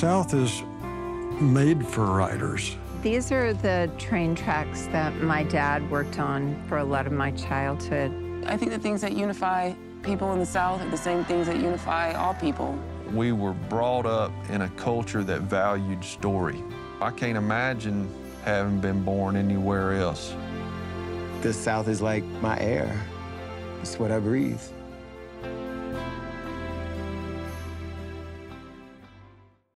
South is made for riders. These are the train tracks that my dad worked on for a lot of my childhood. I think the things that unify people in the South are the same things that unify all people. We were brought up in a culture that valued story. I can't imagine having been born anywhere else. The South is like my air. It's what I breathe.